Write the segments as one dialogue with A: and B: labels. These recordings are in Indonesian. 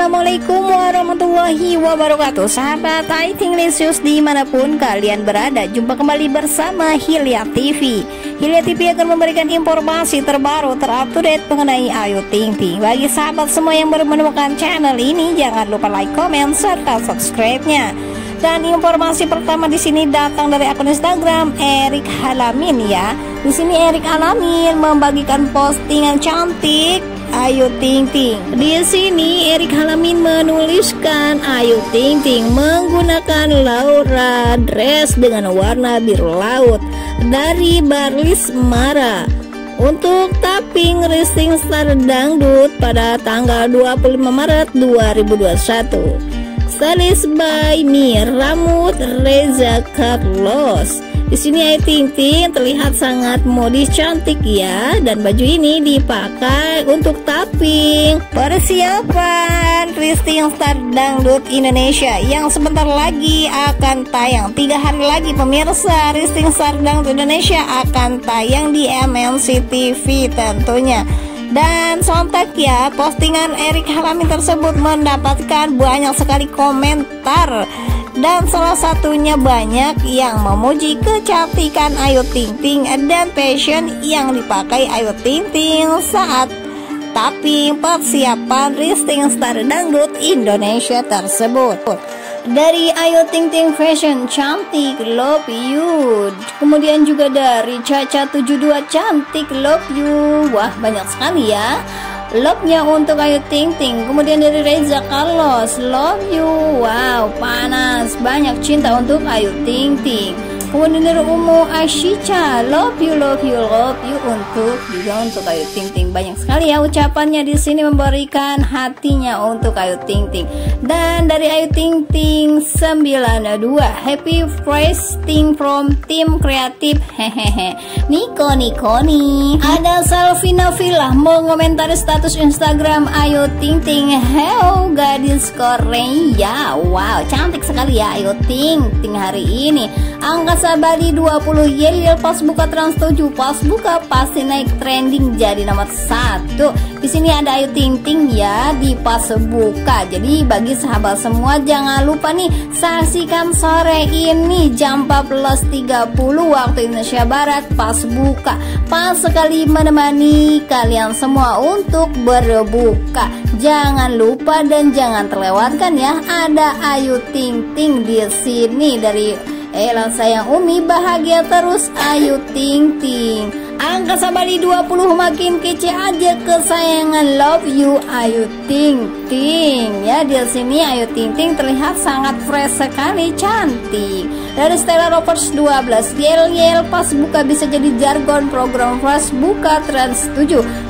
A: Assalamualaikum warahmatullahi wabarakatuh. Sahabat IT Lisius di mana pun kalian berada Jumpa kembali bersama Hilya TV Hilya TV akan memberikan informasi terbaru terupdate mengenai Ayu Ting Ting. Bagi sahabat semua yang baru menemukan channel ini Jangan lupa like, comment, serta subscribe-nya. Dan informasi pertama di sini datang dari akun Instagram Erik Halamin ya. Di sini Erik Halamin membagikan postingan cantik Ayu Ting Ting. Di sini Erik Halamin menuliskan Ayu Ting Ting menggunakan Laura dress dengan warna biru laut dari Barlis Mara untuk tapping Rising Star Dangdut pada tanggal 25 Maret 2021. Stylist by Me Ramut Reza Carlos. Di sini Ayu Ting Ting terlihat sangat modis cantik ya dan baju ini dipakai untuk tapping. Persiapan Risting Star Dangdut Indonesia yang sebentar lagi akan tayang. Tiga hari lagi pemirsa Risting Star Dangdut Indonesia akan tayang di MNC TV tentunya. Dan sontak ya postingan Erik Halamin tersebut mendapatkan banyak sekali komentar dan salah satunya banyak yang memuji kecantikan Ayu Ting Ting dan fashion yang dipakai Ayu Ting Ting saat tapi persiapan Risting Star Dangdut Indonesia tersebut. Dari Ayu Ting Ting Fashion cantik love you. Kemudian juga dari Caca 72 cantik love you. Wah banyak sekali ya Love-nya untuk Ayu Ting Ting. Kemudian dari Reza Carlos Love you. Wow panas. Banyak cinta untuk Ayu Ting Ting Dari Umu Ashicha Love you, love you, love you Untuk juga untuk Ayu Ting Ting. Banyak sekali ya ucapannya di sini memberikan hatinya untuk Ayu Ting Ting. Dan dari Ayu Ting Ting 92 Happy Fresh Ting from Tim Kreatif. Hehehe. Niko Niko nih Ada Salvina Villa mengomentari status Instagram Ayu Ting Ting. Hello gadis Korea. Wow cantik sekali ya Ayu Ting Ting hari ini Angkasa Bali 20 Yel Yel pas buka Trans 7 pas buka pasti naik trending jadi nomor satu. Di sini ada Ayu Ting Ting ya di pas buka. Jadi bagi sahabat semua jangan lupa nih saksikan sore ini jam 14.30 waktu Indonesia Barat pas buka. Pas sekali menemani kalian semua untuk berbuka. Jangan lupa dan jangan terlewatkan ya ada Ayu Ting Ting di sini dari Ella sayang Umi bahagia terus. Ayu Ting Ting. Angka Sabali 20 makin kece aja kesayangan. Love you Ayu Ting Ting. Ya di sini Ayu Ting Ting terlihat sangat fresh sekali cantik. Dari Stella Rovers 12 Yel yel pas buka bisa jadi jargon program flash buka trans 7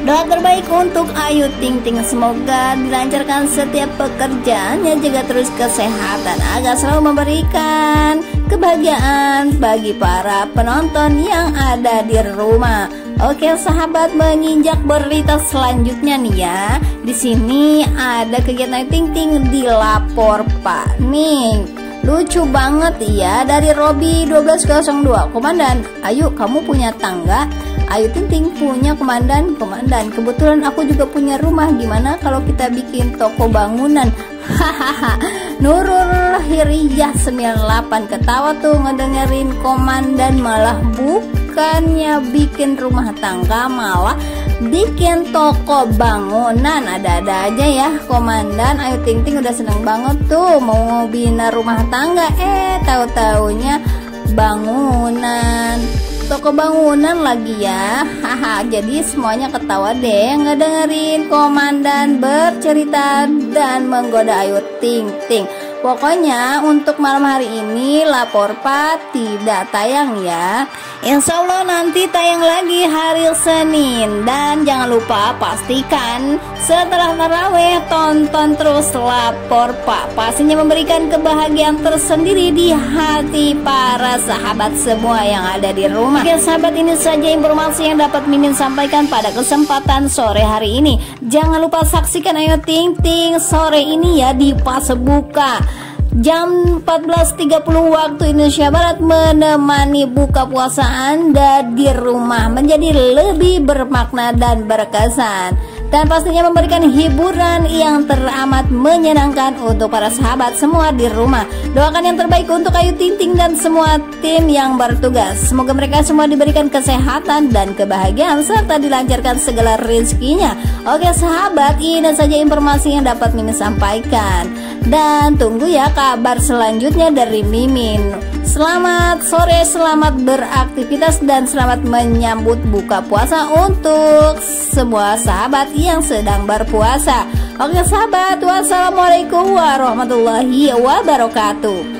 A: Doa terbaik untuk Ayu Ting Ting Semoga dilancarkan setiap pekerjaannya. Jaga terus kesehatan Agar selalu memberikan kebahagiaan Bagi para penonton yang ada di rumah. Oke sahabat menginjak berita selanjutnya nih ya. Di sini ada kegiatan Ting Ting dilapor Pak Nih Lucu banget ya dari Robi 1202 Komandan, ayo kamu punya tangga Ayu Ting Ting punya komandan, komandan. Kebetulan aku juga punya rumah. Gimana kalau kita bikin toko bangunan? Hahaha. Nurul Hiriyah 98 ketawa tuh ngedengerin komandan malah bukannya bikin rumah tangga malah bikin toko bangunan ada-ada aja ya komandan Ayu Ting Ting udah seneng banget tuh mau bina rumah tangga eh tahu-taunya bangunan toko bangunan lagi ya. Haha jadi semuanya ketawa deh nggak dengerin komandan bercerita dan menggoda Ayu Ting Ting Pokoknya untuk malam hari ini lapor Pak tidak tayang ya. Insya Allah nanti tayang lagi hari Senin. Dan jangan lupa pastikan setelah taraweh tonton terus lapor Pak. Pastinya memberikan kebahagiaan tersendiri di hati para sahabat semua yang ada di rumah. Oke sahabat ini saja informasi yang dapat Mimin sampaikan pada kesempatan sore hari ini. Jangan lupa saksikan Ayo Ting Ting sore ini ya di pas buka jam 14.30 waktu Indonesia Barat menemani buka puasa Anda di rumah menjadi lebih bermakna dan berkesan. Dan pastinya memberikan hiburan yang teramat menyenangkan untuk para sahabat semua di rumah. Doakan yang terbaik untuk Ayu Ting Ting dan semua tim yang bertugas. Semoga mereka semua diberikan kesehatan dan kebahagiaan serta dilancarkan segala rezekinya. Oke sahabat, ini saja informasi yang dapat Mimin sampaikan. Dan tunggu ya kabar selanjutnya dari Mimin. Selamat sore, selamat beraktivitas dan selamat menyambut buka puasa untuk semua sahabat yang sedang berpuasa. Oke sahabat, wassalamualaikum warahmatullahi wabarakatuh.